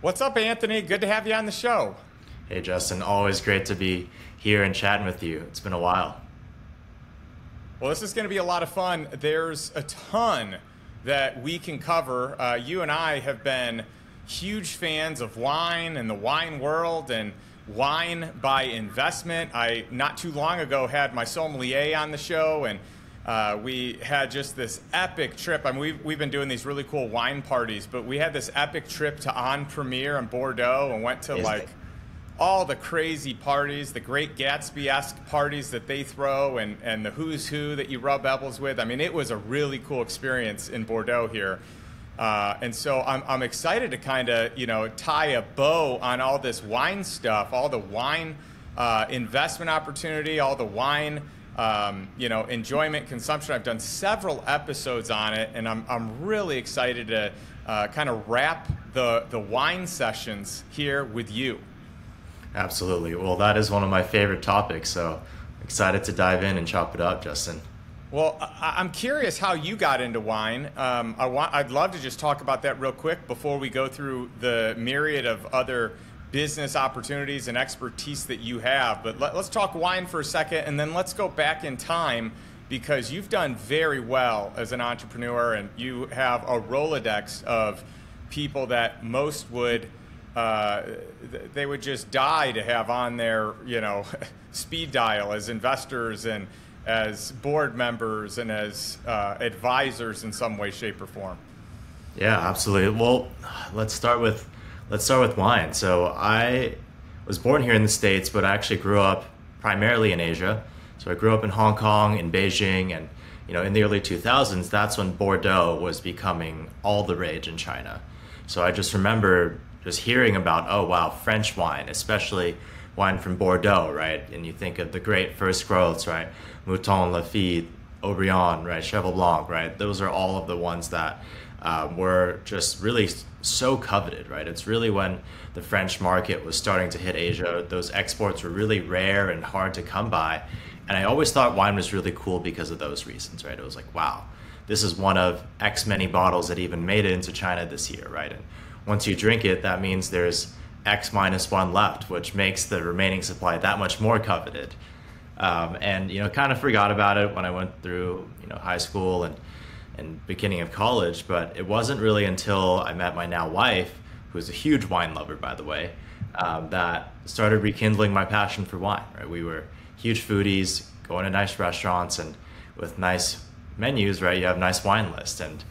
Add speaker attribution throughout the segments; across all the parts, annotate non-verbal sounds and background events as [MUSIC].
Speaker 1: What's up, Anthony? Good to have you on the show.
Speaker 2: Hey, Justin. Always great to be here and chatting with you. It's been a while.
Speaker 1: Well, this is going to be a lot of fun. There's a ton that we can cover. Uh, you and I have been huge fans of wine and the wine world and wine by investment. I not too long ago had my sommelier on the show, and uh, we had just this epic trip. I mean, we've, we've been doing these really cool wine parties, but we had this epic trip to En Primeur in Bordeaux and went to
Speaker 2: Is
Speaker 1: like
Speaker 2: it?
Speaker 1: all the crazy parties, the Great Gatsby-esque parties that they throw, and, and the who's who that you rub elbows with. I mean, it was a really cool experience in Bordeaux here. Uh, and so I'm, I'm excited to kind of, you know, tie a bow on all this wine stuff, all the wine uh, investment opportunity, all the wine, um, you know, enjoyment, consumption. I've done several episodes on it, and I'm, I'm really excited to uh, kind of wrap the, the wine sessions here with you.
Speaker 2: Absolutely. Well, that is one of my favorite topics, so excited to dive in and chop it up, Justin.
Speaker 1: Well, I- I'm curious how you got into wine. Um, I want, I'd love to just talk about that real quick before we go through the myriad of other business opportunities and expertise that you have. But let, let's talk wine for a second, and then let's go back in time because you've done very well as an entrepreneur, and you have a Rolodex of people that most would uh, they would just die to have on their you know [LAUGHS] speed dial as investors and as board members and as uh, advisors in some way, shape, or form.
Speaker 2: Yeah, absolutely. Well, let's start with let's start with wine. So I was born here in the states, but I actually grew up primarily in Asia. So I grew up in Hong Kong, in Beijing, and you know, in the early 2000s, that's when Bordeaux was becoming all the rage in China. So I just remember just hearing about, oh wow, French wine, especially wine from Bordeaux, right? And you think of the great first growths, right? Mouton, Lafite, Haut-Brion, right? Cheval Blanc, right? Those are all of the ones that um, were just really so coveted, right? It's really when the French market was starting to hit Asia. Those exports were really rare and hard to come by. And I always thought wine was really cool because of those reasons, right? It was like, wow, this is one of X many bottles that even made it into China this year, right? And once you drink it, that means there's X minus one left, which makes the remaining supply that much more coveted. Um, and you know, kind of forgot about it when I went through you know high school and and beginning of college. But it wasn't really until I met my now wife, who's a huge wine lover, by the way, um, that started rekindling my passion for wine. Right, we were huge foodies, going to nice restaurants, and with nice menus, right, you have nice wine list, and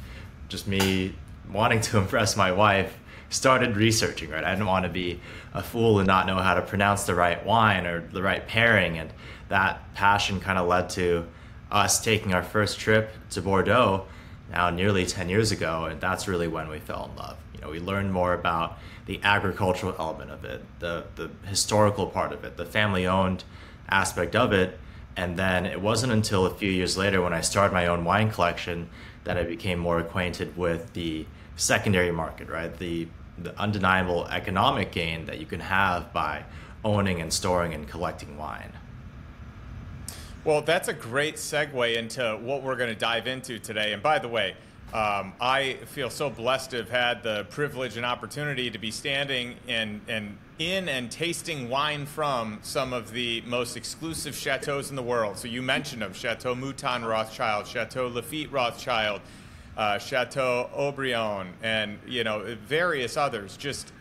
Speaker 2: just me wanting to [LAUGHS] impress my wife started researching right i didn't want to be a fool and not know how to pronounce the right wine or the right pairing and that passion kind of led to us taking our first trip to bordeaux now nearly 10 years ago and that's really when we fell in love you know we learned more about the agricultural element of it the the historical part of it the family owned aspect of it and then it wasn't until a few years later when I started my own wine collection that I became more acquainted with the secondary market, right? The, the undeniable economic gain that you can have by owning and storing and collecting wine.
Speaker 1: Well, that's a great segue into what we're going to dive into today. And by the way, um, I feel so blessed to have had the privilege and opportunity to be standing and, and in and tasting wine from some of the most exclusive chateaus in the world. So you mentioned them Chateau Mouton Rothschild, Chateau Lafite Rothschild, uh, Chateau Haut-Brion, and you know various others. Just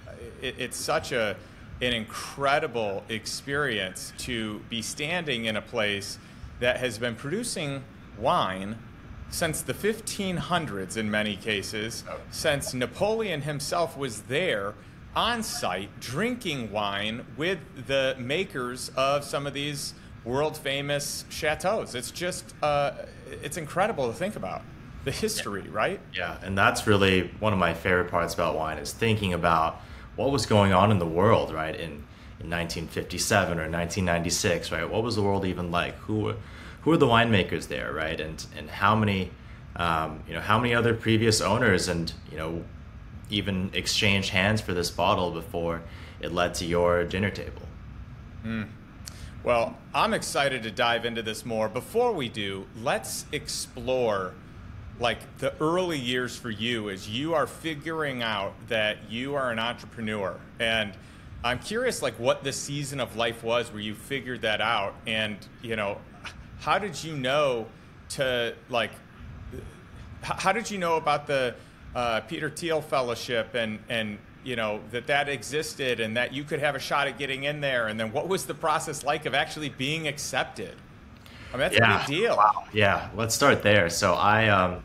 Speaker 1: it, it's such a an incredible experience to be standing in a place that has been producing wine since the 1500s in many cases, since Napoleon himself was there on site drinking wine with the makers of some of these world famous chateaus. It's just, uh, it's incredible to think about the history, right?
Speaker 2: Yeah, and that's really one of my favorite parts about wine is thinking about what was going on in the world, right? In in 1957 or 1996, right? What was the world even like? Who were who were the winemakers there, right? And and how many um, you know how many other previous owners and you know even exchanged hands for this bottle before it led to your dinner table.
Speaker 1: Well, I'm excited to dive into this more. Before we do, let's explore like the early years for you as you are figuring out that you are an entrepreneur and i'm curious like what the season of life was where you figured that out and you know how did you know to like how did you know about the uh, peter thiel fellowship and and you know that that existed and that you could have a shot at getting in there and then what was the process like of actually being accepted I mean, that's yeah. a big deal. Wow.
Speaker 2: Yeah, let's start there. So I um,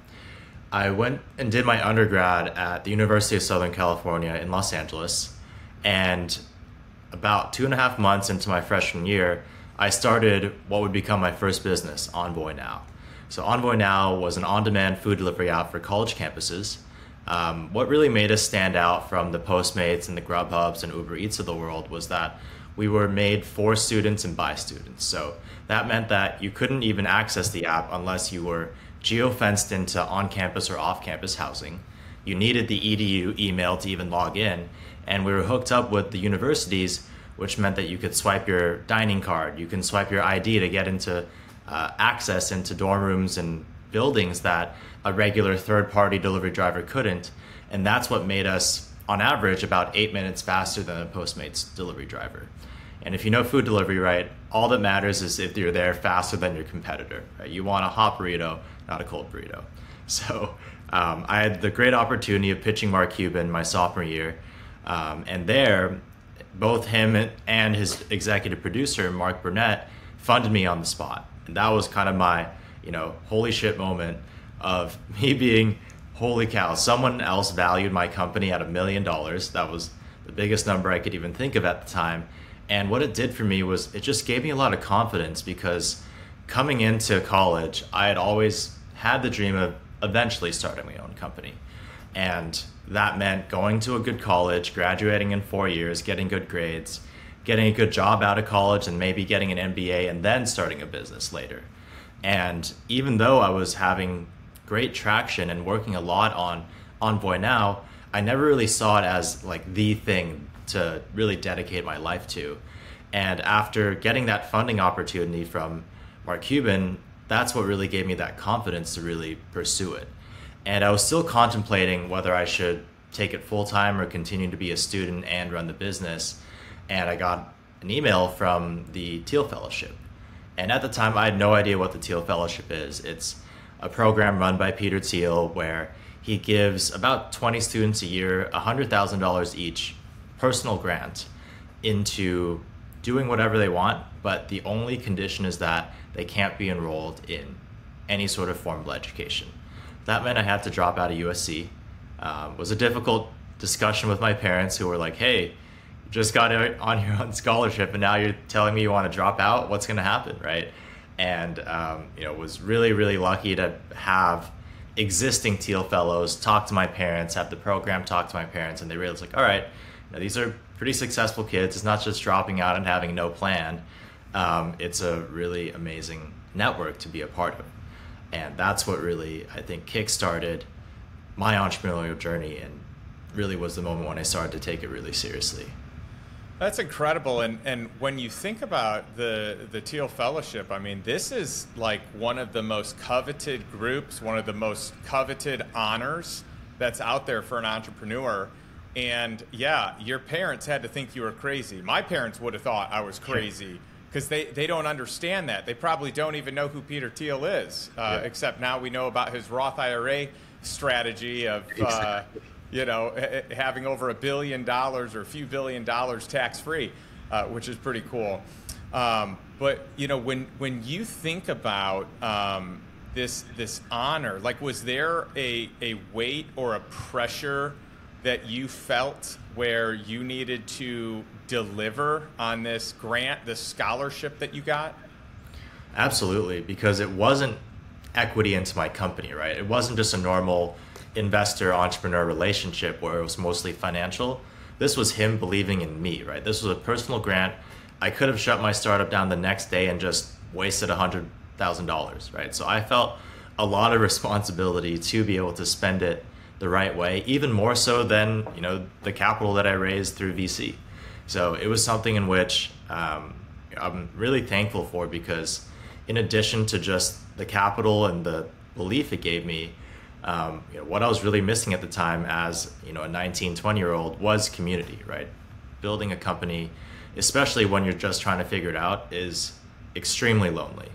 Speaker 2: I went and did my undergrad at the University of Southern California in Los Angeles, and about two and a half months into my freshman year, I started what would become my first business, Envoy Now. So Envoy Now was an on-demand food delivery app for college campuses. Um, what really made us stand out from the Postmates and the Grubhubs and Uber Eats of the world was that we were made for students and by students. So that meant that you couldn't even access the app unless you were geo-fenced into on-campus or off-campus housing. You needed the EDU email to even log in, and we were hooked up with the universities, which meant that you could swipe your dining card, you can swipe your ID to get into uh, access into dorm rooms and buildings that a regular third-party delivery driver couldn't, and that's what made us, on average, about eight minutes faster than a Postmates delivery driver. And if you know food delivery right, all that matters is if you're there faster than your competitor. Right? You want a hot burrito, not a cold burrito. [LAUGHS] So um, I had the great opportunity of pitching Mark Cuban my sophomore year, um, and there, both him and his executive producer Mark Burnett funded me on the spot, and that was kind of my you know holy shit moment of [LAUGHS] me being holy cow someone else valued my company at a million dollars. That was the biggest number i could even think of at the time. And what it did for me was it just gave me a lot of confidence because coming into college, I had always had the dream of eventually starting my own company. And that meant going to a good college, graduating in four years, getting good grades, getting a good job out of college, and maybe getting an MBA and then starting a business later. And even though I was having great traction and working a lot on Envoy Now, I never really saw it as like the thing to really dedicate my life to. And after getting that funding opportunity from Mark Cuban, that's what really gave me that confidence to really pursue it. And I was still contemplating whether I should take it full time or continue to be a student and run the business. And I got an email from the Thiel Fellowship. And at the time, I had no idea what the Thiel Fellowship is. It's a program run by Peter Thiel where he gives about 20 students a year $100,000 each personal grant into doing whatever they want, but the only condition is that they can't be enrolled in any sort of formal education. That meant I had to drop out of USC. Um, was a difficult discussion with my parents who were like, "Hey, just got on your own scholarship, and now you're telling me you want to drop out. What's going to happen, right?" And um, you know, was really really lucky to have existing Thiel fellows talk to my parents, have the program talk to my parents, and they realized like, "All right." Now, these are pretty successful kids. It's not just dropping out and having no plan. Um, it's a really amazing network to be a part of. And that's what really, I think, kickstarted my entrepreneurial journey and really was the moment when I started to take it really seriously.
Speaker 1: That's incredible. And, and when you think about the, the Thiel Fellowship, I mean, this is like one of the most coveted groups, one of the most coveted honors that's out there for an entrepreneur. And yeah, your parents had to think you were crazy. My parents would have thought I was crazy because they, they don't understand that. They probably don't even know who Peter Thiel is, uh, yeah. except now we know about his Roth IRA strategy of, uh, uh, you know, having over a billion dollars or a few billion dollars tax free, uh, which is pretty cool. Um, but you know, when when you think about um, this this honor, like, was there a a weight or a pressure? that you felt where you needed to deliver on this grant, this scholarship that you got?
Speaker 2: Absolutely, because it wasn't equity into my company, right? It wasn't just a normal investor entrepreneur relationship where it was mostly financial. This was him believing in me, right? This was a personal grant. I could have shut my startup down the next day and just wasted a hundred thousand dollars, right? So I felt a lot of [LAUGHS] responsibility to be able to spend it the right way, even more so than you know the capital that I raised through VC. So it was something in which um, I'm really thankful for because, in addition to just the capital and the belief it gave me, um, you know, what I was really missing at the time as you know a 19, 20 year old was community, right? Building a company, especially when you're just trying to figure it out, is extremely lonely.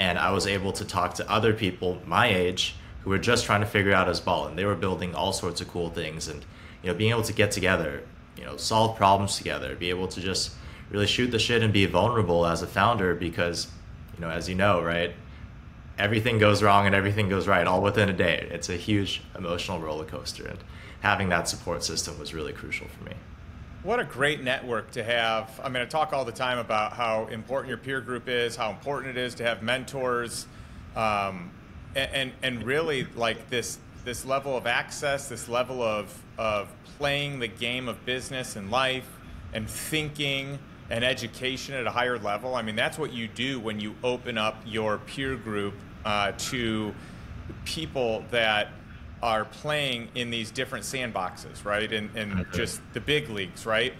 Speaker 2: And I was able to talk to other people my age who were just trying to figure out as well, and they were building all sorts of cool things, and you know, being able to get together, you know, solve problems together, be able to just really shoot the shit and be vulnerable as a founder because, you know, as you know, right, everything goes wrong and everything goes right all within a day. It's a huge emotional roller coaster, and having that support system was really crucial for me.
Speaker 1: What a great network to have. I mean, I talk all the time about how important your peer group is, how important it is to have mentors, um, and, and, and really like this this level of access, this level of of playing the game of business and life and thinking and education at a higher level. I mean, that's what you do when you open up your peer group uh, to people that are playing in these different sandboxes, right? And, and just the big leagues, right?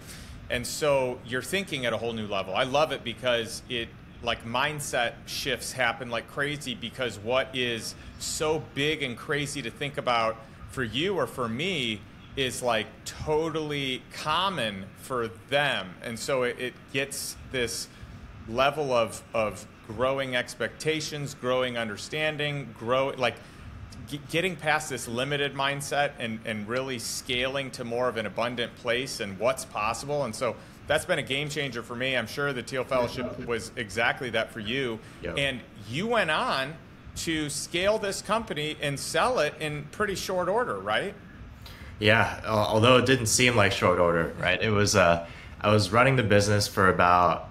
Speaker 1: And so you're thinking at a whole new level. I love it because it like mindset shifts happen like crazy because what is so big and crazy to think about for you or for me is like totally common for them. And so it, it gets this level of, of growing expectations, growing understanding, grow like g- getting past this limited mindset and, and really scaling to more of an abundant place and what's possible. And so that's been a game changer for me. I'm sure the Thiel Fellowship was exactly that for you. Yep. And you went on to scale this company and sell it in pretty short order, right?
Speaker 2: Yeah, although it didn't seem like short order, right? It was. Uh, I was running the business for about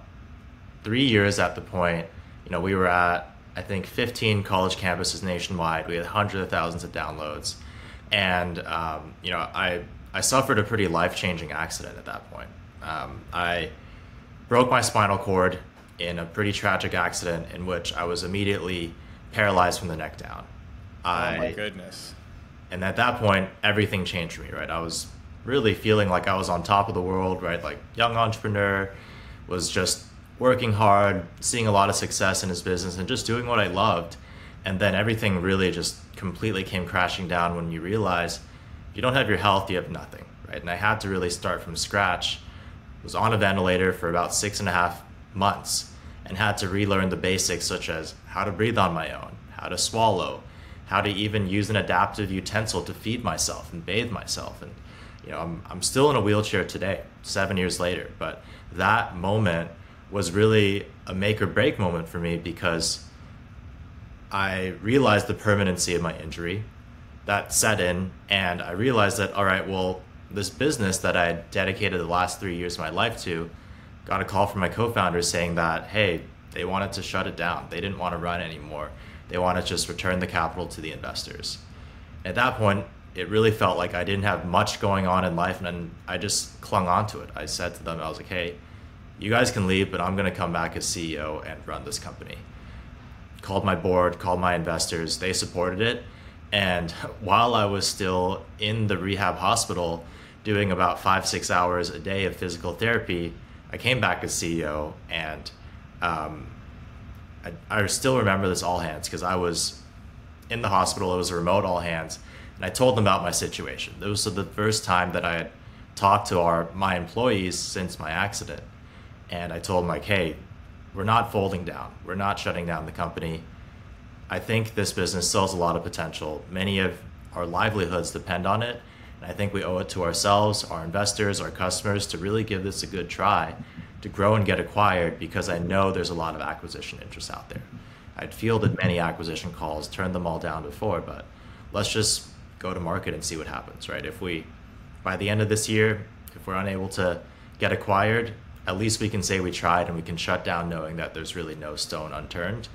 Speaker 2: three years at the point. You know, we were at I think 15 college campuses nationwide. We had hundreds of thousands of downloads, and um, you know, I I suffered a pretty life changing accident at that point. Um, I broke my spinal cord in a pretty tragic accident in which I was immediately paralyzed from the neck down.
Speaker 1: I, oh my goodness.
Speaker 2: And at that point everything changed for me right? I was really feeling like i was on top of the world right? Like young entrepreneur was just working hard seeing a lot of success in his business and just doing what i loved. And then everything really just completely came crashing down when you realize if you don't have your health you have nothing right? And i had to really start from scratch was on a ventilator for about six and a half months and had to relearn the basics such as how to breathe on my own how to swallow how to even use an adaptive utensil to feed myself and bathe myself. And you know, I'm I'm still in a wheelchair today, seven years later. But that moment was really a make or break moment for me because I realized the permanency of my injury that set in, and I realized that all right, well, this business that I had dedicated the last three years of my life to got a call from my co-founder saying that hey, they wanted to shut it down. They didn't want to run anymore they want to just return the capital to the investors. At that point, it really felt like I didn't have much going on in life, and I just clung on to it. I said to them, I was like, hey, you guys can leave, but I'm going to come back as CEO and run this company. Called my board, called my investors, they supported it. And [LAUGHS] while I was still in the rehab hospital doing about five, six hours a day of physical therapy, I came back as CEO and um, I, I still remember this all hands because I was in the hospital. It was a remote all hands, and I told them about my situation. This was the first time that I had talked to our my employees since my accident, and I told them like, "Hey, we're not folding down. We're not shutting down the company. I think this business still has a lot of potential. Many of our livelihoods depend on it." And I think we owe it to ourselves, our investors, our customers to really give this a good try to grow and get acquired because I know there's a lot of acquisition interest out there. I'd fielded many acquisition calls, turned them all down before, but let's just go to market and see what happens, right? If we, by the end of this year, if we're unable to get acquired, at least we can say we tried and we can shut down knowing that there's really no stone unturned.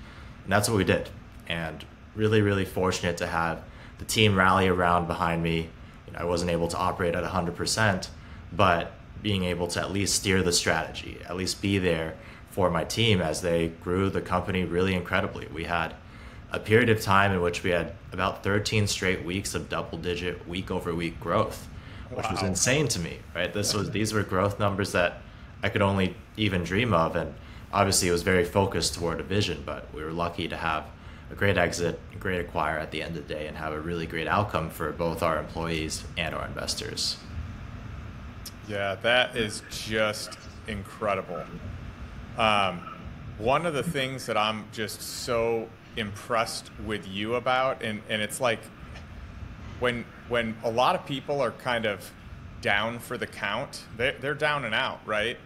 Speaker 2: And that's what we did. And really, really fortunate to have the team rally around behind me. You know, I wasn't able to operate at 100%, but being able to at least steer the strategy, at least be there for my team as they grew the company really incredibly. We had a period of time in which we had about 13 straight weeks of double digit week over week growth, which wow. was insane to me, right? This was these were growth numbers that I could only even dream of and obviously it was very focused toward a vision, but we were lucky to have a great exit, a great acquire at the end of the day, and have a really great outcome for both our employees and our investors.
Speaker 1: Yeah, that is just incredible. Um, one of the things that I'm just so impressed with you about, and, and it's like when when a lot of people are kind of down for the count, they're, they're down and out, right?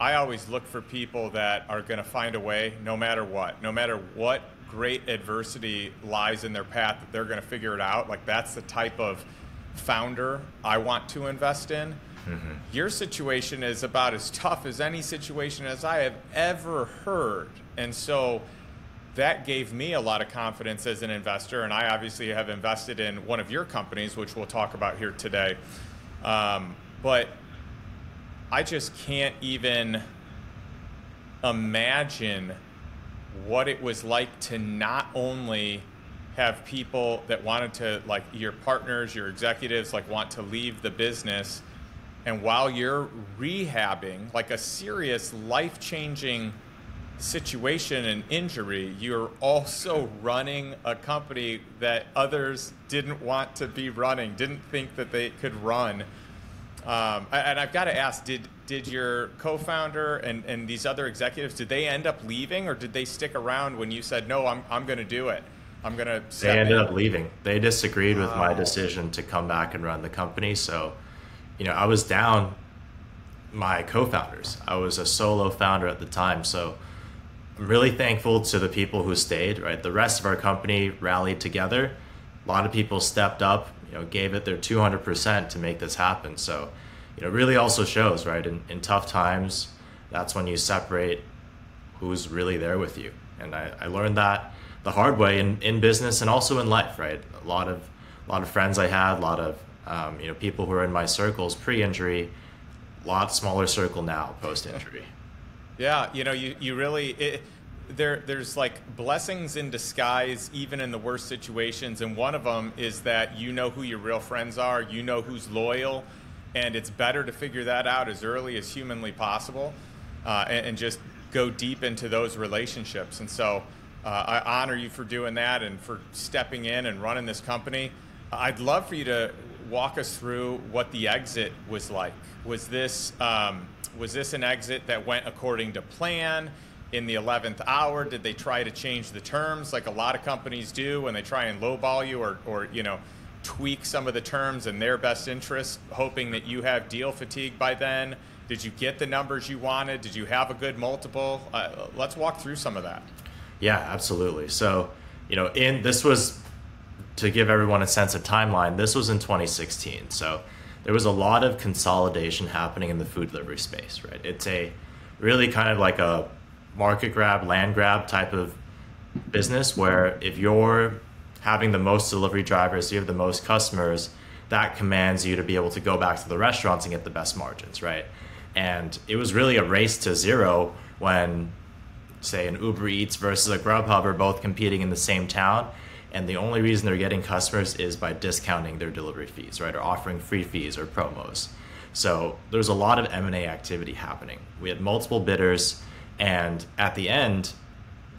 Speaker 1: I always look for people that are going to find a way no matter what, no matter what great adversity lies in their path, that they're going to figure it out. Like that's the type of founder I want to invest in. Mm-hmm. Your situation is about as tough as any situation as I have ever heard. And so that gave me a lot of confidence as an investor. And I obviously have invested in one of your companies, which we'll talk about here today. Um, but I just can't even imagine what it was like to not only have people that wanted to like your partners your executives like want to leave the business and while you're rehabbing like a serious life-changing situation and injury you're also running a company that others didn't want to be running didn't think that they could run um, and I've got to ask, did did your co-founder and, and these other executives did they end up leaving or did they stick around when you said no i'm, I'm going to do it. I'm going to
Speaker 2: they ended in. up leaving. They disagreed with my decision to come back and run the company. So you know i was down my co-founders. I was a solo founder at the time. So i'm really thankful to the people who stayed right? The rest of our company rallied together. A lot of people stepped up you know gave it their 200% to make this happen so you know, really also shows, right? In, in tough times, that's when you separate who's really there with you. And I, I learned that the hard way in, in business and also in life, right? A lot of a lot of friends I had, a lot of um, you know people who are in my circles pre-injury, a lot smaller circle now post-injury. [LAUGHS]
Speaker 1: Yeah, you know, you you really it, there there's like blessings in disguise even in the worst situations, and one of them is that you know who your real friends are, you know who's loyal, and it's better to figure that out as early as humanly possible uh, and, and, just go deep into those relationships. And so uh, I honor you for doing that and for stepping in and running this company. I'd love for you to walk us through what the exit was like. Was this um, was this an exit that went according to plan? In the 11th hour, did they try to change the terms like a lot of companies do when they try and lowball you or, or you know, tweak some of the terms in their best interest, hoping that you have deal fatigue by then? Did you get the numbers you wanted? Did you have a good multiple? Uh, let's walk through some of that.
Speaker 2: Yeah, absolutely. So, you know, in this was to give everyone a sense of timeline. This was in 2016. So, there was a lot of consolidation happening in the food delivery space, right? It's a really kind of like a market grab, land grab type of business where if you're having the most delivery drivers, you have the most customers, that commands you to be able to go back to the restaurants and get the best margins, right? And it was really a race to zero when, say, an Uber Eats versus a Grubhub are both competing in the same town. And the only reason they're getting customers is by discounting their delivery fees, right? Or offering free fees or promos. So there's a lot of M&A activity happening. We had multiple bidders. And at the end,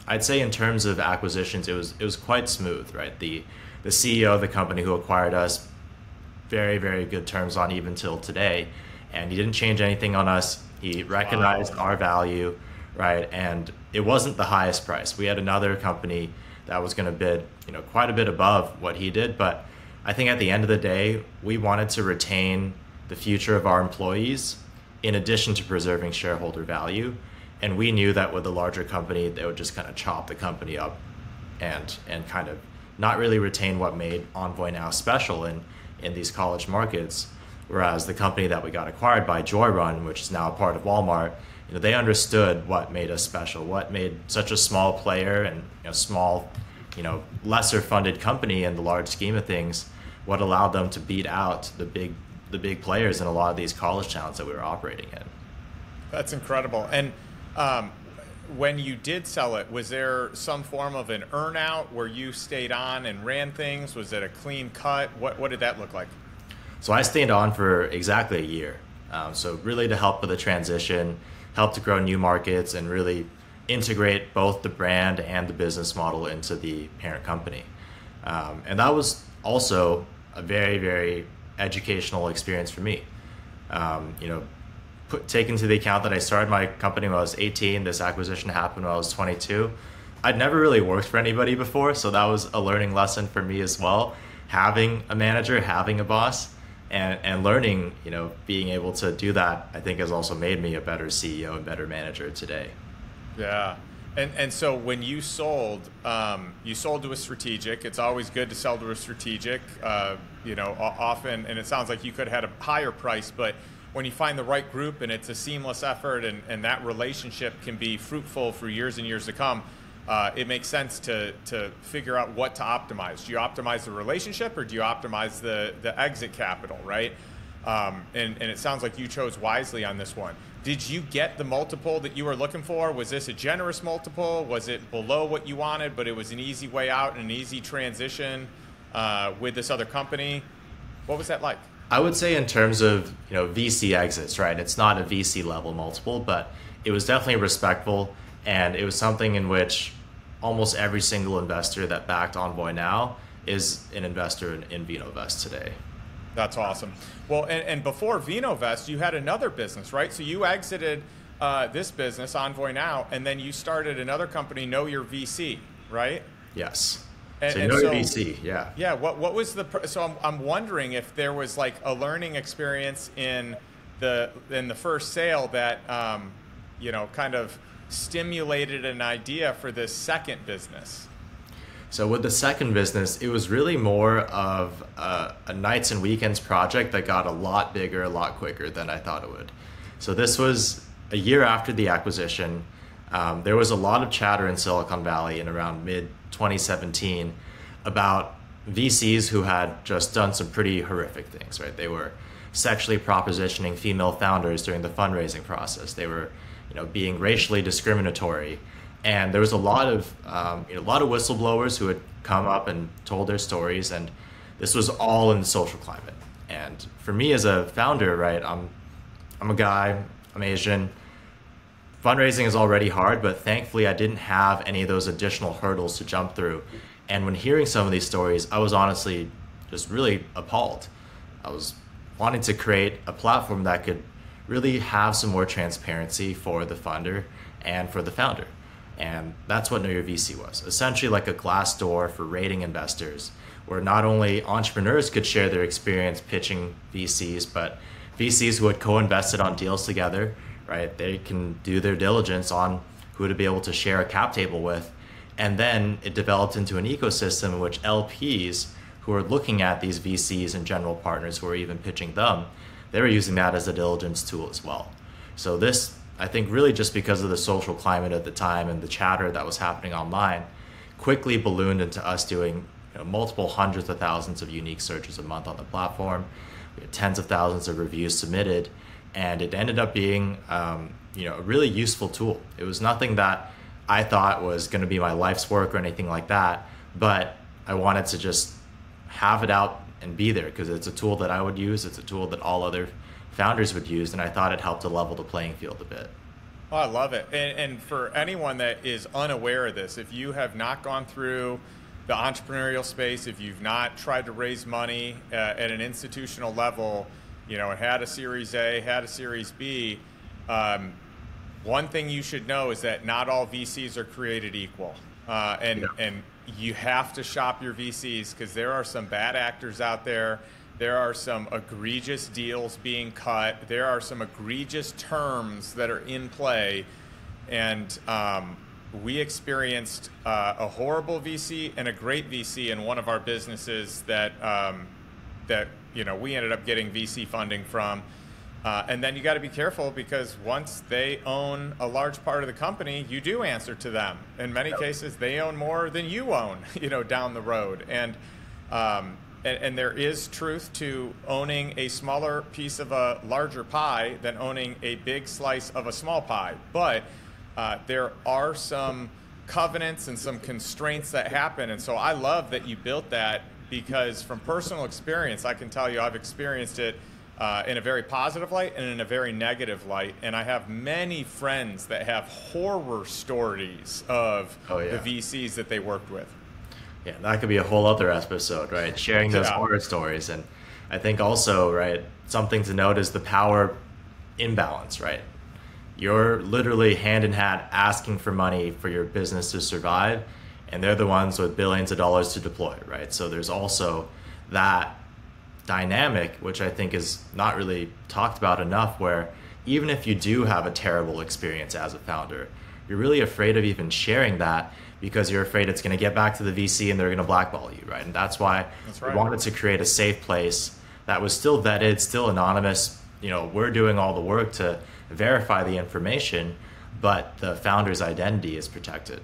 Speaker 2: I'd say in terms of acquisitions, it was it was quite smooth, right? The the CEO of the company who acquired us, very very good terms on even till today, and he didn't change anything on us. He recognized wow. our value, right? And it wasn't the highest price. We had another company that was going to bid, you know, quite a bit above what he did, but I think at the end of the day, we wanted to retain the future of our employees in addition to preserving shareholder value and we knew that with a larger company they would just kind of chop the company up and and kind of not really retain what made envoy now special in in these college markets. Whereas the company that we got acquired by joyrun which is now a part of walmart you know they understood what made us special what made such a small player and you know, small you know lesser funded company in the large scheme of things what allowed them to beat out the big the big players in a lot of these college towns that we were operating in.
Speaker 1: That's incredible. And um, when you did sell it, was there some form of an earnout where you stayed on and ran things? Was it a clean cut? What, what did that look like?
Speaker 2: So I stayed on for exactly a year. Um, so really to help with the transition, help to grow new markets, and really integrate both the brand and the business model into the parent company. Um, and that was also a very, very educational experience for me. Um, you know, put, take into the account that I started my company when I was 18. This acquisition happened when I was 22. I'd never really worked for anybody before, so that was a learning lesson for me as well. Having a manager, having a boss, and and learning, you know, being able to do that, I think has also made me a better CEO and better manager today.
Speaker 1: Yeah. And, and so when you sold, um, you sold to a strategic. It's always good to sell to a strategic. Uh, you know, often, and it sounds like you could have had a higher price, but when you find the right group and it's a seamless effort and, and that relationship can be fruitful for years and years to come, uh, it makes sense to, to figure out what to optimize. Do you optimize the relationship or do you optimize the, the exit capital, right? Um, and, and it sounds like you chose wisely on this one. Did you get the multiple that you were looking for? Was this a generous multiple? Was it below what you wanted, but it was an easy way out and an easy transition uh, with this other company? What was that like?
Speaker 2: I would say in terms of you know VC exits, right? It's not a VC level multiple, but it was definitely respectful, and it was something in which almost every single investor that backed Envoy now is an investor in, in VinoVest today.
Speaker 1: That's awesome. Well, and, and before VinoVest, you had another business, right? So you exited uh, this business, Envoy Now, and then you started another company, Know Your VC, right?
Speaker 2: Yes. And, so you know so, VC, yeah.
Speaker 1: Yeah. What What was the? So I'm I'm wondering if there was like a learning experience in the in the first sale that um, you know kind of stimulated an idea for this second business.
Speaker 2: So with the second business, it was really more of a, a, nights and weekends project that got a lot bigger, a lot quicker than I thought it would. So this was a year after the acquisition. Um, there was a lot of chatter in Silicon Valley in around mid 2017 about VCs who had just done some pretty horrific things. Right? They were sexually propositioning female founders during the fundraising process. They were, you know, being racially discriminatory and there was a lot of um, you know, a lot of whistleblowers who had come up and told their stories, and this was all in the social climate. And for me as a founder, right, I'm I'm a guy, I'm Asian. Fundraising is already hard, but thankfully I didn't have any of those additional hurdles to jump through. And when hearing some of these stories, I was honestly just really appalled. I was wanting to create a platform that could really have some more transparency for the funder and for the founder. And that's what Know Your VC was essentially like a Glassdoor for rating investors, where not only entrepreneurs could share their experience pitching VCs, but VCs who had co invested on deals together, right? They can do their diligence on who to be able to share a cap table with. And then it developed into an ecosystem in which LPs who are looking at these VCs and general partners who are even pitching them, they were using that as a diligence tool as well. So this I think really just because of the social climate at the time and the chatter that was happening online, quickly ballooned into us doing you know, multiple hundreds of thousands of unique searches a month on the platform. We had tens of thousands of reviews submitted, and it ended up being um, you know a really useful tool. It was nothing that I thought was going to be my life's work or anything like that, but I wanted to just have it out and be there because it's a tool that I would use. It's a tool that all other founders would use, and I thought it helped to level the playing field a bit.
Speaker 1: Oh, I love it. And, and for anyone that is unaware of this, if you have not gone through the entrepreneurial space, if you've not tried to raise money uh, at an institutional level, you know, and had a Series A, had a Series B, um, one thing you should know is that not all VCs are created equal. Uh, and, yeah. and you have to shop your VCs because there are some bad actors out there there are some egregious deals being cut. There are some egregious terms that are in play. And um, we experienced uh, a horrible VC and a great VC in one of our businesses that, um, that you know, we ended up getting VC funding from. Uh, and then you got to be careful because once they own a large part of the company, you do answer to them. In many cases, they own more than you own, [LAUGHS] you know, down the road. And um, and, and, there is truth to owning a smaller piece of a larger pie than owning a big slice of a small pie. But uh, there are some covenants and some constraints that happen. And so I love that you built that because from personal experience, I can tell you I've experienced it uh, in a very positive light and in a very negative light. And I have many friends that have horror stories of
Speaker 2: Oh, yeah.
Speaker 1: the VCs that they worked with.
Speaker 2: Yeah, that could be a whole other episode, right? Sharing those
Speaker 1: Yeah.
Speaker 2: horror stories. And I think also, right, something to note is the power imbalance, right? You're literally hand in hand asking for money for your business to survive, and they're the ones with billions of dollars to deploy, right? So there's also that dynamic, which I think is not really talked about enough, where even if you do have a terrible experience as a founder, you're really afraid of even sharing that because you're afraid it's going to get back to the VC and they're going to blackball you, right? And that's why
Speaker 1: That's
Speaker 2: we wanted to create a safe place that was still vetted, still anonymous. You know, we're doing all the work to verify the information, but the founder's identity is protected.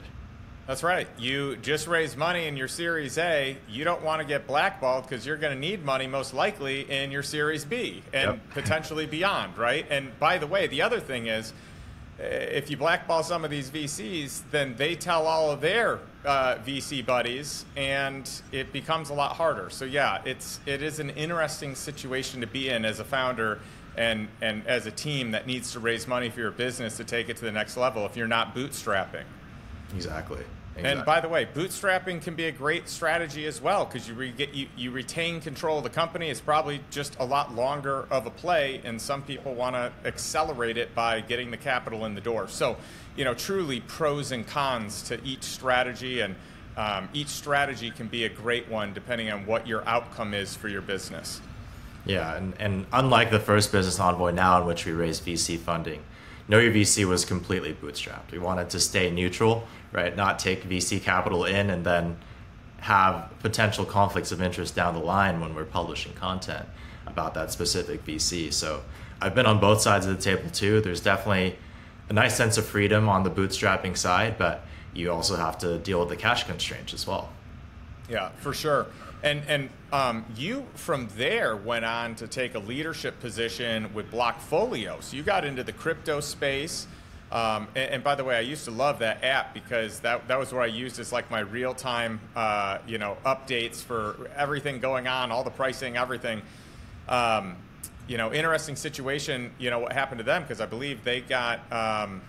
Speaker 1: That's right. You just raised money in your Series A. You don't want to get blackballed because you're going to need money most likely in your Series B and
Speaker 2: Yep.
Speaker 1: potentially beyond, right? And by the way, the other thing is uh, if you blackball some of these VCs, then they tell all of their uh, VC buddies, and it becomes a lot harder. So yeah, it's it is an interesting situation to be in as a founder and and as a team that needs to raise money for your business to take it to the next level. If you're not bootstrapping.
Speaker 2: Exactly.
Speaker 1: And by the way, bootstrapping can be a great strategy as well because you, re- get, you you retain control of the company. It's probably just a lot longer of a play, and some people want to accelerate it by getting the capital in the door. So, you know, truly pros and cons to each strategy, and um, each strategy can be a great one depending on what your outcome is for your business.
Speaker 2: Yeah, and, and unlike the first business envoy now in which we raised VC funding, Know Your VC was completely bootstrapped. We wanted to stay neutral, right? Not take VC capital in and then have potential conflicts of interest down the line when we're publishing content about that specific VC. So I've been on both sides of the table too. There's definitely a nice sense of freedom on the bootstrapping side, but you also have to deal with the cash constraints as well.
Speaker 1: Yeah, for sure. And and um, you from there went on to take a leadership position with Blockfolio. So you got into the crypto space. Um, and, and by the way, I used to love that app because that, that was what I used as like my real time, uh, you know, updates for everything going on, all the pricing, everything. Um, you know, interesting situation. You know what happened to them because I believe they got um,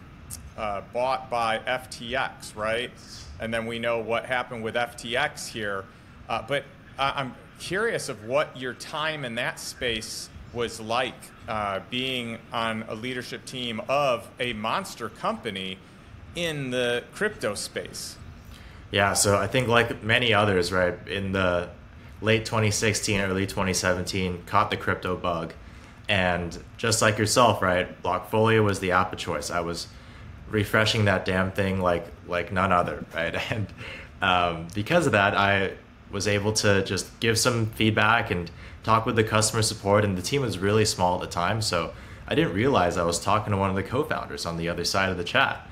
Speaker 1: uh, bought by FTX, right? And then we know what happened with FTX here. Uh, but I- I'm curious of what your time in that space was like, uh, being on a leadership team of a monster company in the crypto space.
Speaker 2: Yeah, so I think like many others, right, in the late 2016, early 2017, caught the crypto bug. And just like yourself, right, Blockfolio was the app of choice. I was refreshing that damn thing like like none other, right? [LAUGHS] And um, because of that, I was able to just give some feedback and talk with the customer support. And the team was really small at the time, so I didn't realize I was talking to one of the co-founders on the other side of the chat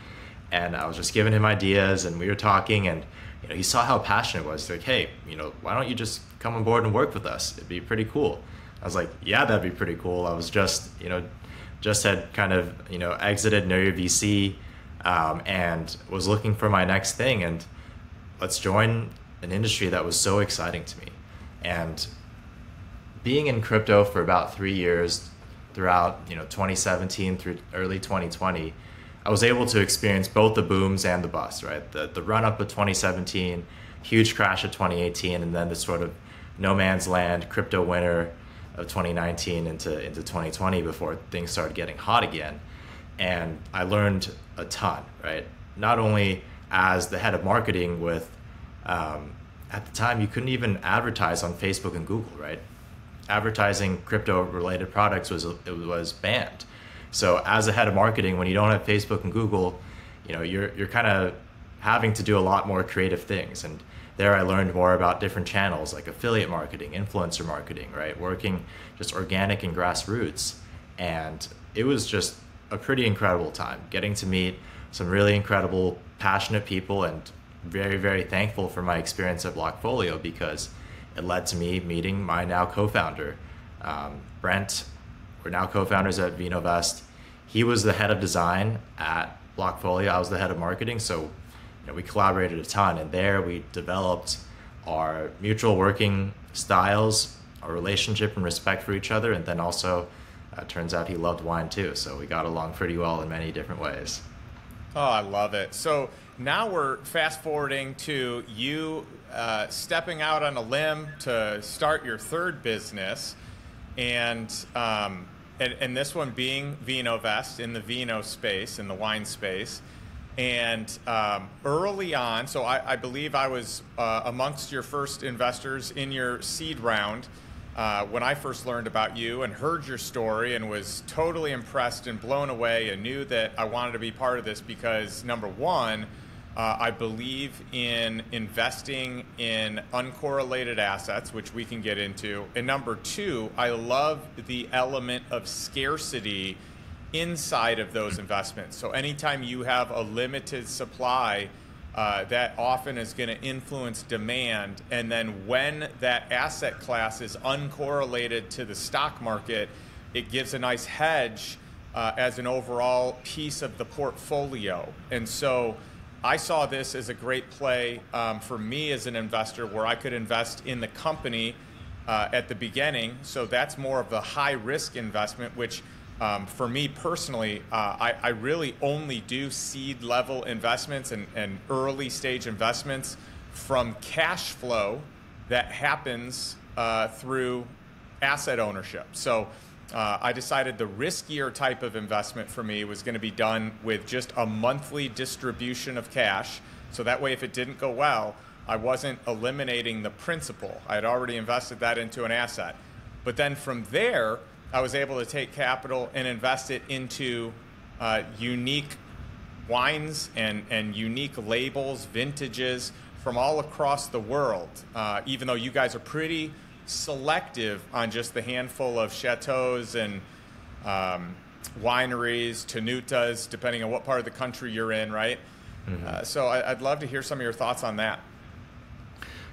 Speaker 2: and I was just giving him ideas, and we were talking, and you know, he saw how passionate it was. He's like, hey, you know, why don't you just come on board and work with us? It'd be pretty cool. I was like, yeah, that'd be pretty cool. I was just, you know, just had kind of, you know, exited Know Your VC, um, and was looking for my next thing, and let's join an industry that was so exciting to me, and being in crypto for about three years throughout you know 2017 through early 2020 i was able to experience both the booms and the busts right? The, the run up of 2017 huge crash of 2018 and then the sort of no man's land crypto winter of 2019 into into 2020 before things started getting hot again. And i learned a ton right? Not only as the head of marketing with um, at the time you couldn't even advertise on facebook and google right advertising crypto related products was it was banned. So as a head of marketing, when you don't have Facebook and Google, you know you're you're kind of having to do a lot more creative things. And there I learned more about different channels like affiliate marketing, influencer marketing, right? Working just organic and grassroots. And it was just a pretty incredible time getting to meet some really incredible, passionate people and very, very thankful for my experience at Blockfolio because it led to me meeting my now co-founder, um, Brent. We're now co-founders at VinoVest. He was the head of design at Blockfolio. I was the head of marketing, so you know, we collaborated a ton. And there we developed our mutual working styles, a relationship and respect for each other, and then also uh, turns out he loved wine too. So we got along pretty well in many different ways.
Speaker 1: Oh, I love it. So now we're fast forwarding to you uh, stepping out on a limb to start your third business, and, um, and and this one being VinoVest in the vino space, in the wine space. And um, early on, so I, I believe I was uh, amongst your first investors in your seed round uh, when I first learned about you and heard your story and was totally impressed and blown away and knew that I wanted to be part of this because number one, uh, I believe in investing in uncorrelated assets, which we can get into. And number two, I love the element of scarcity inside of those investments. So anytime you have a limited supply, uh, that often is going to influence demand. And then when that asset class is uncorrelated to the stock market, it gives a nice hedge uh, as an overall piece of the portfolio. And so I saw this as a great play um, for me as an investor where I could invest in the company uh, at the beginning. So that's more of the high risk investment, which um, for me personally, uh, I, I, really only do seed level investments and, and, early stage investments from cash flow that happens uh, through asset ownership. So uh, I decided the riskier type of investment for me was going to be done with just a monthly distribution of cash. So that way, if it didn't go well, I wasn't eliminating the principal. I had already invested that into an asset. But then from there, I was able to take capital and invest it into uh, unique wines and, and unique labels, vintages from all across the world. Uh, even though you guys are pretty selective on just the handful of chateaus and um, wineries, tenutas, depending on what part of the country you're in, right? Mm-hmm. Uh, so I, I'd love to hear some of your thoughts on that.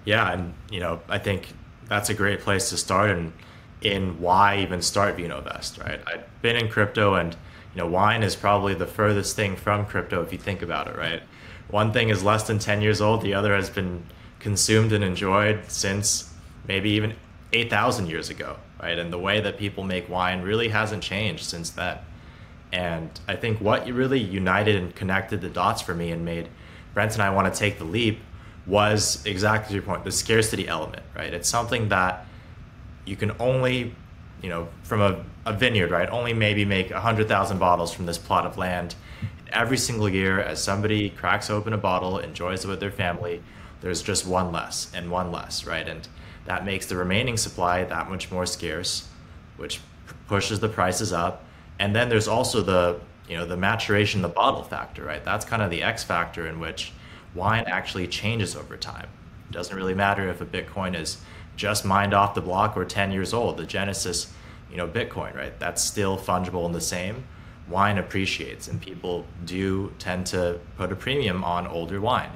Speaker 2: Yeah, and you know, I think that's a great place to start. And in why even start VinoVest, right? I've been in crypto and you know wine is probably the furthest thing from crypto if you think about it, right? One thing is less than 10 years old, the other has been consumed and enjoyed since maybe even 8,000 years ago, right? And the way that people make wine really hasn't changed since then. And I think what really united and connected the dots for me and made Brent and I want to take the leap was exactly your point, the scarcity element, right? It's something that you can only, you know, from a, a vineyard, right, only maybe make 100,000 bottles from this plot of land. Every single year, as somebody cracks open a bottle, enjoys it with their family, there's just one less and one less, right? And that makes the remaining supply that much more scarce, which pushes the prices up. And then there's also the, you know, the maturation, the bottle factor, right? That's kind of the X factor in which wine actually changes over time. It doesn't really matter if a Bitcoin is just mined off the block or 10 years old. The Genesis, you know, Bitcoin, right? That's still fungible and the same. Wine appreciates, and people do tend to put a premium on older wine.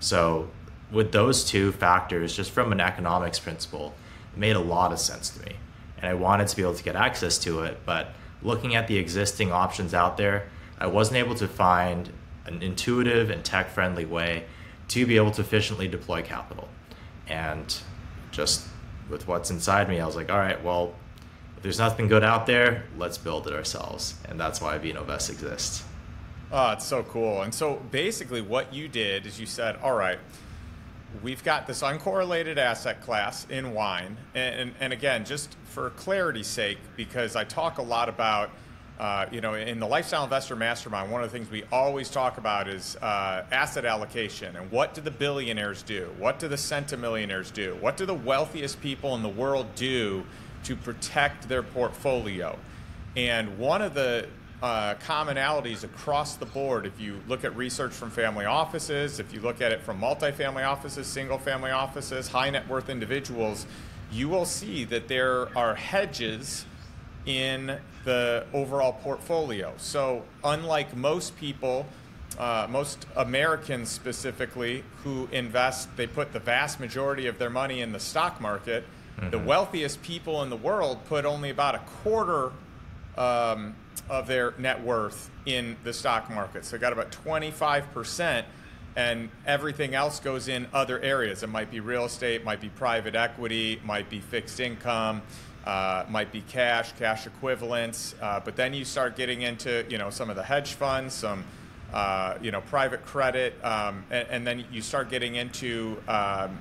Speaker 2: So, with those two factors, just from an economics principle, made a lot of sense to me. And I wanted to be able to get access to it, but looking at the existing options out there, I wasn't able to find an intuitive and tech friendly way to be able to efficiently deploy capital. And just with what's inside me, I was like, all right, well, if there's nothing good out there, let's build it ourselves. And that's why VinoVest exists.
Speaker 1: Oh, it's so cool. And so basically, what you did is you said, all right, we've got this uncorrelated asset class in wine. And, and, and again, just for clarity's sake, because I talk a lot about uh, you know, in the Lifestyle Investor Mastermind, one of the things we always talk about is uh, asset allocation and what do the billionaires do? What do the centimillionaires do? What do the wealthiest people in the world do to protect their portfolio? And one of the uh, commonalities across the board, if you look at research from family offices, if you look at it from multifamily offices, single family offices, high net worth individuals, you will see that there are hedges in the overall portfolio. So, unlike most people, uh, most Americans specifically, who invest, they put the vast majority of their money in the stock market. Mm-hmm. The wealthiest people in the world put only about a quarter um, of their net worth in the stock market. So, they got about 25%. and everything else goes in other areas. It might be real estate, might be private equity, might be fixed income, uh, might be cash, cash equivalents. Uh, but then you start getting into you know some of the hedge funds, some uh, you know private credit, um, and, and, then you start getting into um,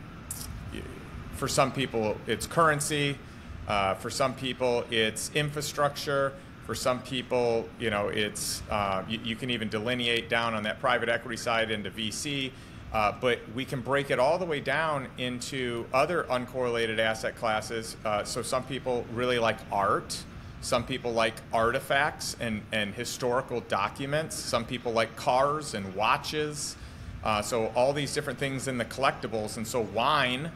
Speaker 1: for some people it's currency, uh, for some people it's infrastructure. For some people, you know, it's uh, you, you, can even delineate down on that private equity side into VC. Uh, but we can break it all the way down into other uncorrelated asset classes. Uh, so some people really like art. Some people like artifacts and, and historical documents. Some people like cars and watches. Uh, so all these different things in the collectibles. And so wine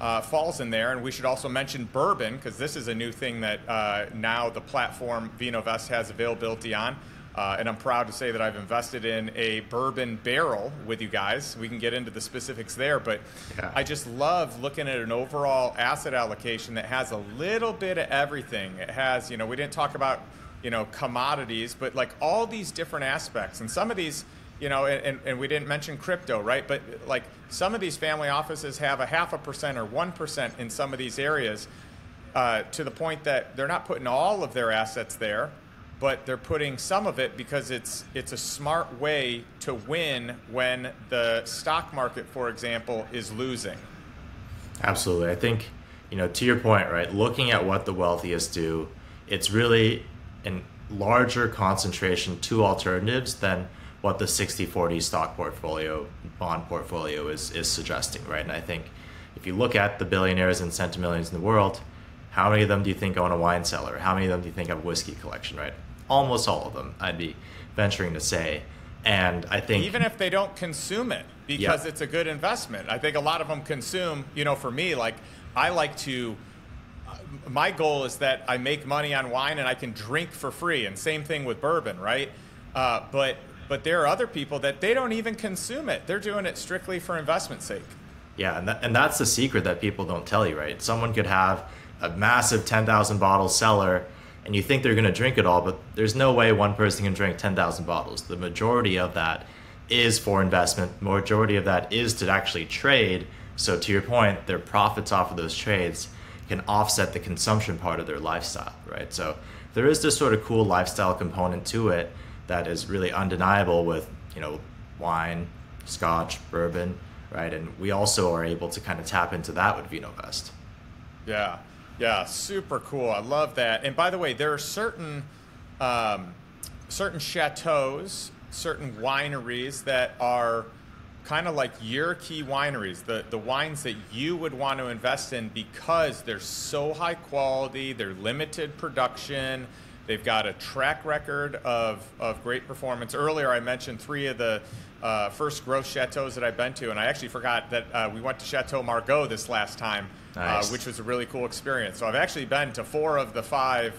Speaker 1: uh, falls in there. And we should also mention bourbon, because this is a new thing that uh, now the platform VinoVest has availability on. Uh, and I'm proud to say that I've invested in a bourbon barrel with you guys. We can get into the specifics there, but yeah. I just love looking at an overall asset allocation that has a little bit of everything. It has, you know, we didn't talk about, you know, commodities, but like all these different aspects. And some of these, you know, and, and we didn't mention crypto, right? But like some of these family offices have a half a percent or 1% in some of these areas uh, to the point that they're not putting all of their assets there, but they're putting some of it because it's, it's a smart way to win when the stock market, for example, is losing.
Speaker 2: Absolutely. I think, you know, to your point, right, looking at what the wealthiest do, it's really a larger concentration to alternatives than what the 60-40 stock portfolio, bond portfolio is, is suggesting, right? And I think if you look at the billionaires and centimillions in the world, how many of them do you think own a wine cellar? How many of them do you think have a whiskey collection, right? Almost all of them, I'd be venturing to say. And I think
Speaker 1: even if they don't consume it because yep. it's a good investment, I think a lot of them consume. You know, for me, like I like to. My goal is that I make money on wine and I can drink for free, and same thing with bourbon, right? Uh, but but there are other people that they don't even consume it. They're doing it strictly for investment sake.
Speaker 2: Yeah, and, and that's the secret that people don't tell you, right? Someone could have a massive 10,000 bottle cellar and you think they're going to drink it all, but there's no way one person can drink 10,000 bottles. The majority of that is for investment. Majority of that is to actually trade. So to your point, their profits off of those trades can offset the consumption part of their lifestyle, right? So there is this sort of cool lifestyle component to it that is really undeniable with you know wine, scotch, bourbon, right? And we also are able to kind of tap into that with VinoVest.
Speaker 1: Yeah, yeah, super cool. I love that. And by the way, there are certain um, certain chateaus, certain wineries that are kind of like your key wineries, the, the wines that you would want to invest in because they're so high quality, they're limited production, They've got a track record of, of great performance. Earlier, I mentioned three of the uh, first growth chateaus that I've been to, and I actually forgot that uh, we went to Chateau Margaux this last time, uh, nice. uh, which was a really cool experience. So I've actually been to four of the five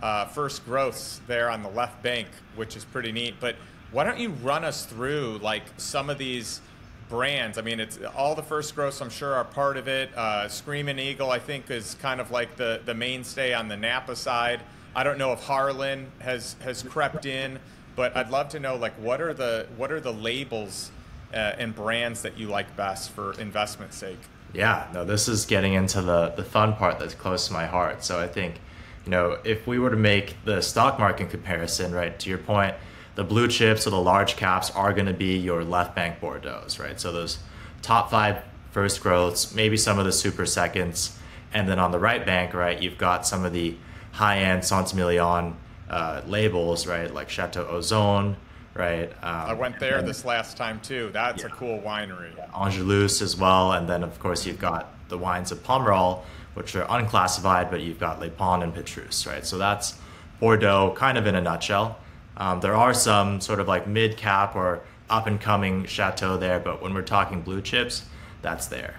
Speaker 1: uh, first growths there on the left bank, which is pretty neat. But why don't you run us through like some of these brands? I mean, it's all the first growths. I'm sure are part of it. Uh, Screaming Eagle, I think, is kind of like the the mainstay on the Napa side. I don't know if Harlan has has crept in, but I'd love to know like what are the what are the labels uh, and brands that you like best for investment sake.
Speaker 2: Yeah, no, this is getting into the the fun part that's close to my heart. So I think, you know, if we were to make the stock market comparison, right, to your point, the blue chips or the large caps are going to be your left bank Bordeaux's, right? So those top five first growths, maybe some of the super seconds, and then on the right bank, right, you've got some of the high end Saint-Emilion uh, labels, right? Like Chateau Ausone, right?
Speaker 1: Um, I went there this last time too. That's yeah. a cool winery.
Speaker 2: Yeah, Angelus as well, and then of course you've got the wines of Pomerol, which are unclassified, but you've got Les Pins and Petrus, right? So that's Bordeaux, kind of in a nutshell. Um, there are some sort of like mid cap or up and coming chateau there, but when we're talking blue chips, that's there.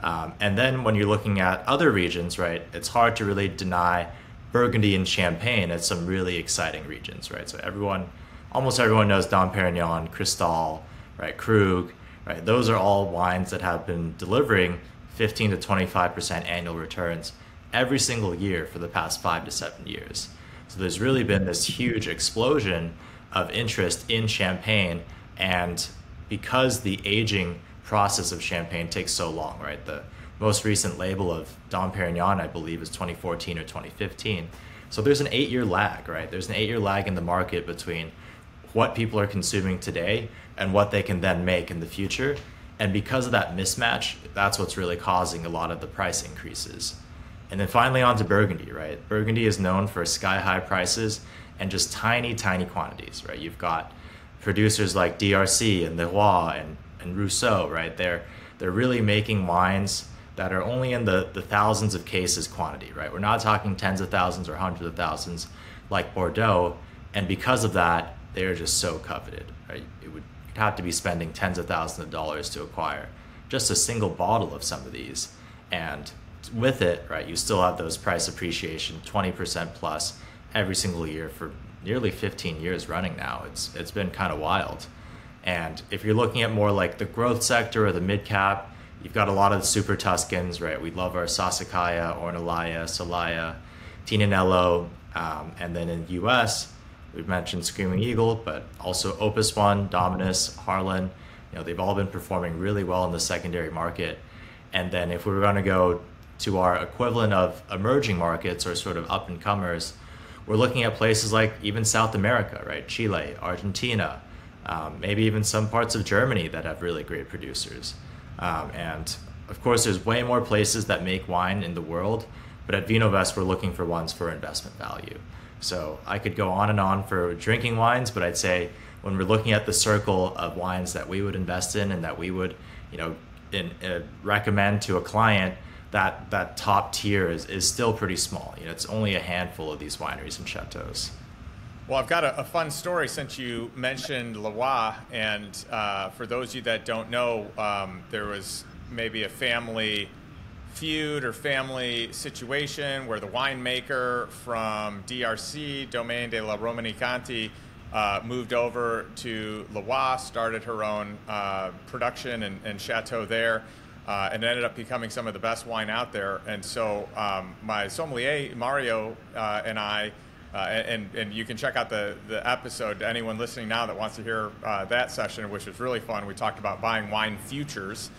Speaker 2: Um, and then when you're looking at other regions, right, it's hard to really deny Burgundy and Champagne as some really exciting regions, right? So everyone, almost everyone knows Dom Perignon, Cristal, right, Krug, right? Those are all wines that have been delivering 15 to 25% annual returns every single year for the past five to seven years. So there's really been this huge explosion of interest in Champagne and because the aging process of champagne takes so long, right? The most recent label of Dom Perignon, I believe, is 2014 or 2015. So there's an eight year lag, right? There's an eight year lag in the market between what people are consuming today and what they can then make in the future. And because of that mismatch, that's what's really causing a lot of the price increases. And then finally, on to Burgundy, right? Burgundy is known for sky high prices and just tiny, tiny quantities, right? You've got producers like DRC and Leroy and, and Rousseau, right? They're, they're really making wines that are only in the, the thousands of cases quantity, right? We're not talking tens of thousands or hundreds of thousands like Bordeaux. And because of that, they're just so coveted, right? It would have to be spending tens of thousands of dollars to acquire just a single bottle of some of these. And with it, right, you still have those price appreciation, 20% plus every single year for nearly 15 years running now. It's it's been kind of wild. And if you're looking at more like the growth sector or the mid cap, You've got a lot of the super Tuscans, right? We love our Sassicaia, Ornellaia, Solaia, Tignanello, um, and then in the U.S., we've mentioned Screaming Eagle, but also Opus One, Dominus, Harlan. You know, they've all been performing really well in the secondary market. And then if we were going to go to our equivalent of emerging markets or sort of up and comers, we're looking at places like even South America, right? Chile, Argentina, um, maybe even some parts of Germany that have really great producers. Um, and of course, there's way more places that make wine in the world, but at VinoVest, we're looking for ones for investment value. So I could go on and on for drinking wines, but I'd say when we're looking at the circle of wines that we would invest in and that we would, you know, in, uh, recommend to a client, that that top tier is, is still pretty small. You know, it's only a handful of these wineries and chateaus.
Speaker 1: Well, I've got a, a, fun story since you mentioned Leroy. And uh, for those of you that don't know, um, there was maybe a family feud or family situation where the winemaker from DRC, Domaine de la Romanée-Conti, uh, moved over to Leroy, started her own uh, production and, and, chateau there. Uh, and ended up becoming some of the best wine out there. And so, um, my sommelier, Mario, uh, and I and, and you can check out the, the episode to anyone listening now that wants to hear uh, that session, which was really fun. We talked about buying wine futures.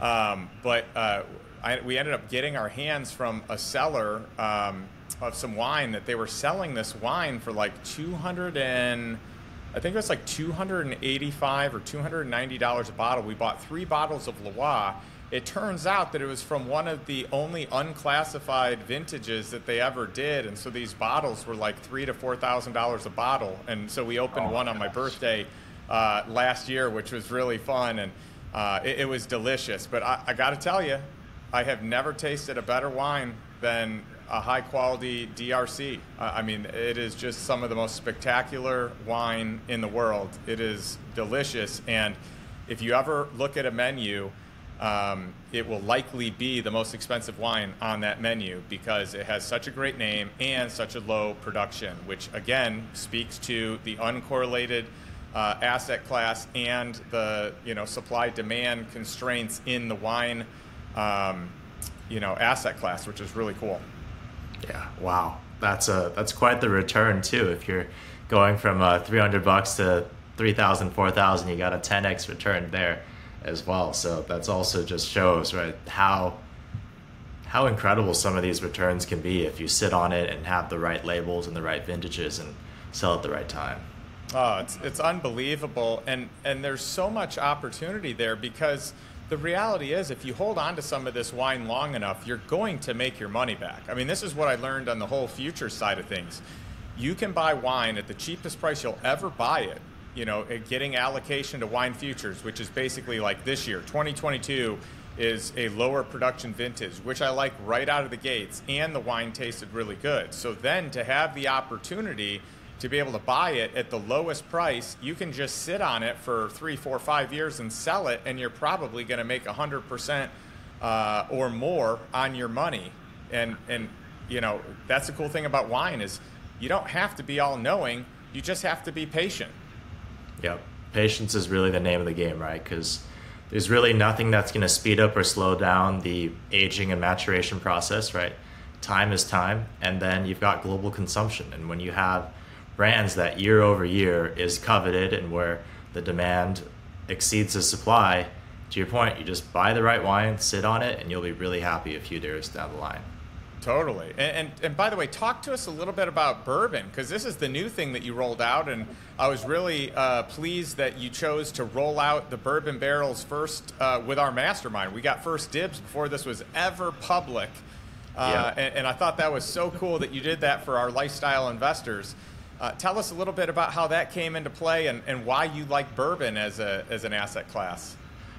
Speaker 1: Um, but uh, I, we ended up getting our hands from a seller um, of some wine that they were selling this wine for like 200 and I think it was like 285 or 290 dollars a bottle. We bought three bottles of Leroy it turns out that it was from one of the only unclassified vintages that they ever did, and so these bottles were like three to four thousand dollars a bottle. And so we opened oh one on my birthday uh, last year, which was really fun, and uh, it, it, was delicious. But I, I got to tell you, I have never tasted a better wine than a high quality DRC. Uh, I mean, it is just some of the most spectacular wine in the world. It is delicious, and if you ever look at a menu um, it will likely be the most expensive wine on that menu because it has such a great name and such a low production, which again speaks to the uncorrelated uh, asset class and the you know supply demand constraints in the wine um, you know asset class, which is really cool.
Speaker 2: Yeah, wow, that's a that's quite the return too. If you're going from uh, 300 bucks to 3,000, 4,000, you got a 10x return there as well. So that's also just shows right how how incredible some of these returns can be if you sit on it and have the right labels and the right vintages and sell at the right time.
Speaker 1: Oh, it's it's unbelievable, and and there's so much opportunity there because the reality is if you hold on to some of this wine long enough, you're going to make your money back. I mean, this is what I learned on the whole future side of things. You can buy wine at the cheapest price you'll ever buy it you know, getting allocation to wine futures, which is basically like this year, 2022 is a lower production vintage, which I like right out of the gates, and the wine tasted really good. So then to have the opportunity to be able to buy it at the lowest price, you can just sit on it for three, four, five years and sell it, and you're probably going to make 100% uh, or more on your money. And, and, you know, that's the cool thing about wine is you don't have to be all knowing, you just have to be patient.
Speaker 2: Yep. Patience is really the name of the game, right? Because there's really nothing that's going to speed up or slow down the aging and maturation process, right? Time is time. And then you've got global consumption. And when you have brands that year over year is coveted and where the demand exceeds the supply, to your point, you just buy the right wine, sit on it, and you'll be really happy a few years down the line.
Speaker 1: Totally. And, and, and by the way, talk to us a little bit about bourbon because this is the new thing that you rolled out, and I was really uh, pleased that you chose to roll out the bourbon barrels first uh, with our mastermind. We got first dibs before this was ever public, uh, yeah. and, and, I thought that was so cool that you did that for our lifestyle investors. Uh, tell us a little bit about how that came into play and, and why you like bourbon as a as an asset class.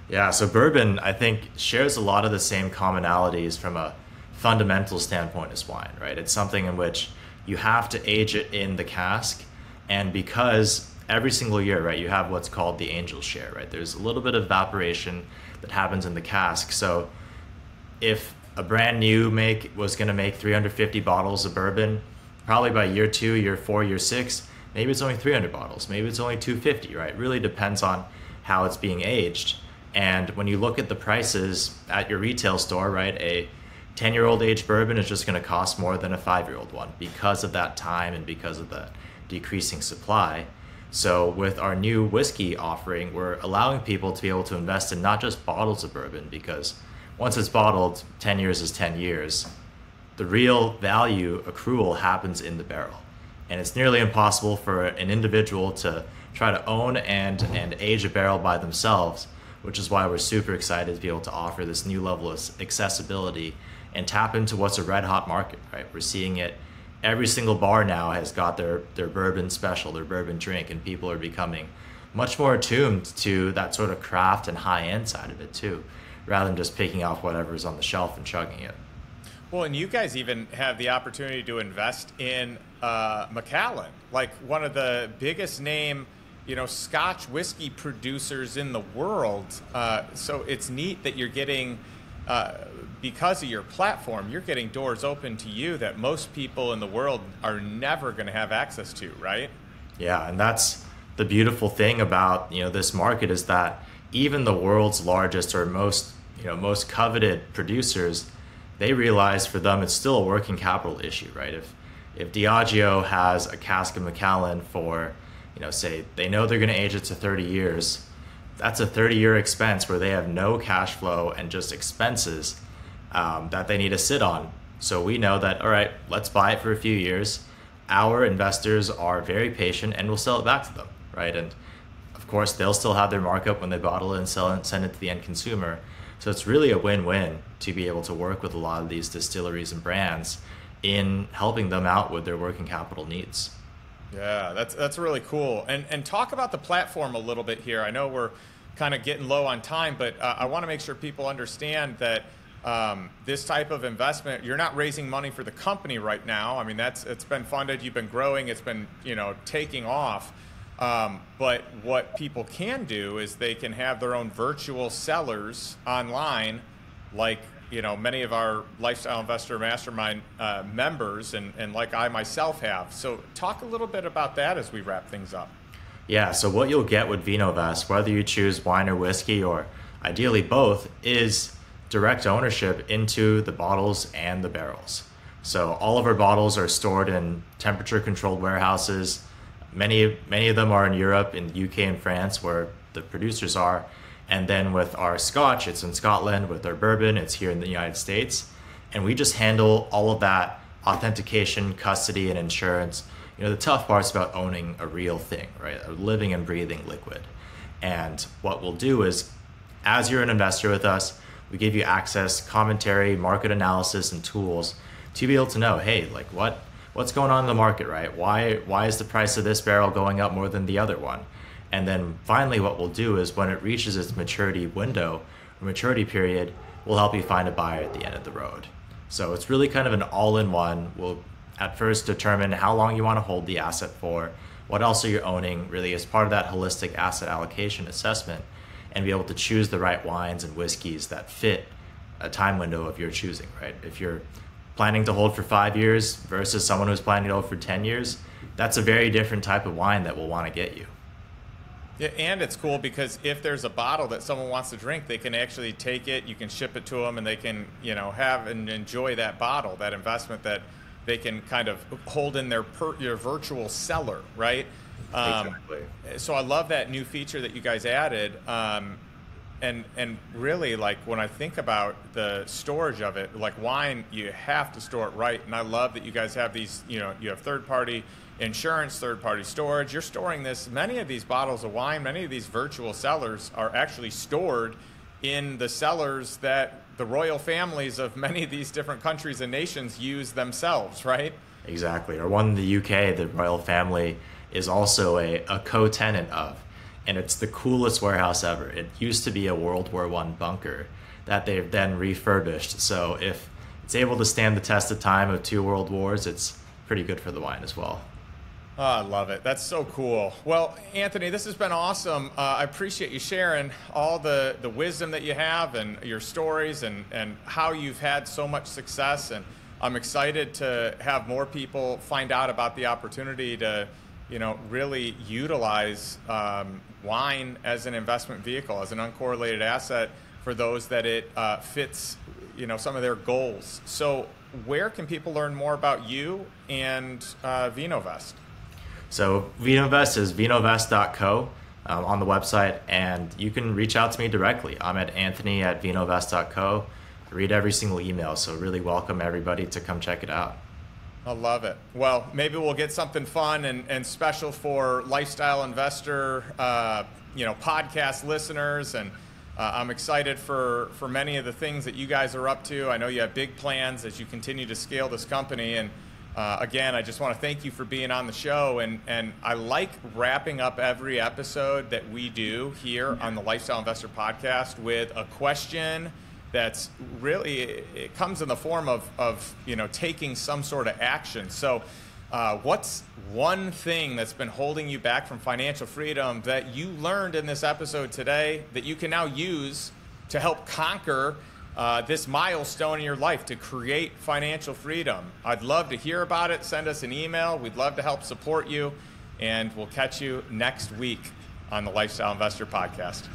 Speaker 2: Yeah, so bourbon, I think, shares a lot of the same commonalities from a fundamental standpoint is wine, right? It's something in which you have to age it in the cask. And because every single year, right, you have what's called the angel share, right? There's a little bit of evaporation that happens in the cask. So if a brand new make was going to make 350 bottles of bourbon, probably by year two, year four, year six, maybe it's only 300 bottles, maybe it's only 250, right? It really depends on how it's being aged. And when you look at the prices at your retail store, right, a 10 year old aged bourbon is just going to cost more than a five year old one because of that time and because of the decreasing supply. So, with our new whiskey offering, we're allowing people to be able to invest in not just bottles of bourbon because once it's bottled, 10 years is 10 years. The real value accrual happens in the barrel. And it's nearly impossible for an individual to try to own and, and age a barrel by themselves which is why we're super excited to be able to offer this new level of accessibility and tap into what's a red hot market, right? We're seeing it. Every single bar now has got their, their bourbon special, their bourbon drink, and people are becoming much more attuned to that sort of craft and high end side of it too, rather than just picking off whatever's on the shelf and chugging it.
Speaker 1: Well, and you guys even have the opportunity to invest in uh, like one of the biggest name you know, Scotch whiskey producers in the world. Uh, so it's neat that you're getting, uh, because of your platform, you're getting doors open to you that most people in the world are never going to have access to, right?
Speaker 2: Yeah, and that's the beautiful thing about you know this market is that even the world's largest or most you know most coveted producers, they realize for them it's still a working capital issue, right? If if Diageo has a cask of Macallan for you know, say they know they're going to age it to 30 years, that's a 30 year expense where they have no cash flow and just expenses um, that they need to sit on. So we know that, all right, let's buy it for a few years. Our investors are very patient and we'll sell it back to them, right? And of course, they'll still have their markup when they bottle it and sell it and send it to the end consumer. So it's really a win win to be able to work with a lot of these distilleries and brands in helping them out with their working capital needs.
Speaker 1: Yeah, that's that's really cool. And and talk about the platform a little bit here. I know we're kind of getting low on time, but uh, I want to make sure people understand that um, this type of investment, you're not raising money for the company right now. I mean, that's it's been funded, you've been growing, it's been you know taking off. Um, but what people can do is they can have their own virtual cellars online, like you know many of our lifestyle investor mastermind uh, members and, and like i myself have so talk a little bit about that as we wrap things up
Speaker 2: yeah so what you'll get with vinovest whether you choose wine or whiskey or ideally both is direct ownership into the bottles and the barrels so all of our bottles are stored in temperature controlled warehouses many many of them are in europe in the uk and france where the producers are and then with our scotch, it's in Scotland. With our bourbon, it's here in the United States. And we just handle all of that authentication, custody, and insurance. You know, the tough part's about owning a real thing, right? A living and breathing liquid. And what we'll do is, as you're an investor with us, we give you access, commentary, market analysis, and tools to be able to know, hey, like what what's going on in the market, right? Why why is the price of this barrel going up more than the other one? And then finally, what we'll do is when it reaches its maturity window or maturity period, we'll help you find a buyer at the end of the road. So it's really kind of an all in one. We'll at first determine how long you want to hold the asset for, what else are you owning, really, as part of that holistic asset allocation assessment, and be able to choose the right wines and whiskeys that fit a time window of your choosing, right? If you're planning to hold for five years versus someone who's planning to hold for 10 years, that's a very different type of wine that we'll want to get you.
Speaker 1: Yeah, and it's cool because if there's a bottle that someone wants to drink, they can actually take it. You can ship it to them, and they can, you know, have and enjoy that bottle, that investment that they can kind of hold in their per, your virtual cellar, right? Um,
Speaker 2: Exactly.
Speaker 1: So I love that new feature that you guys added. Um, and and really like when I think about the storage of it, like wine, you have to store it right. And I love that you guys have these. You know, you have third party insurance, third party storage. You're storing this. Many of these bottles of wine, many of these virtual cellars are actually stored in the cellars that the royal families of [LAUGHS] many of these different countries and nations use themselves, right?
Speaker 2: Exactly. Or one in the UK, the royal family is also a, a co-tenant of. And it's the coolest warehouse ever. It used to be a World War One bunker that they've then refurbished. So if it's able to stand the test of time of two world wars, it's pretty good for the wine as well.
Speaker 1: Oh, I love it. That's so cool. Well, Anthony, this has been awesome. Uh, I appreciate you sharing all the, the wisdom that you have and your stories and, and how you've had so much success. And I'm excited to have more people find out about the opportunity to, you know, really utilize um, wine as an investment vehicle, as an uncorrelated asset for those that it uh, fits, you know, some of their goals. So, where can people learn more about you and uh, VinoVest?
Speaker 2: So VinoVest is vinovest.co um, on the website, and you can reach out to me directly. I'm at anthony at vinovest.co. I read every single email, so really welcome everybody to come check it out.
Speaker 1: I love it. Well, maybe we'll get something fun and, and special for lifestyle investor, uh, you know, podcast listeners. And uh, I'm excited for, for many of the things that you guys are up to. I know you have big plans as you continue to scale this company. And uh, again, I just want to thank you for being on the show. And, and I like wrapping up every episode that we do here on the Lifestyle Investor Podcast with a question that's really it comes in the form of, of you know taking some sort of action. So uh, what's one thing that's been holding you back from financial freedom that you learned in this episode today that you can now use to help conquer uh, this milestone in your life to create financial freedom? I'd love to hear about it. Send us an email. We'd love to help support you. And we'll catch you next week on the lifestyle investor podcast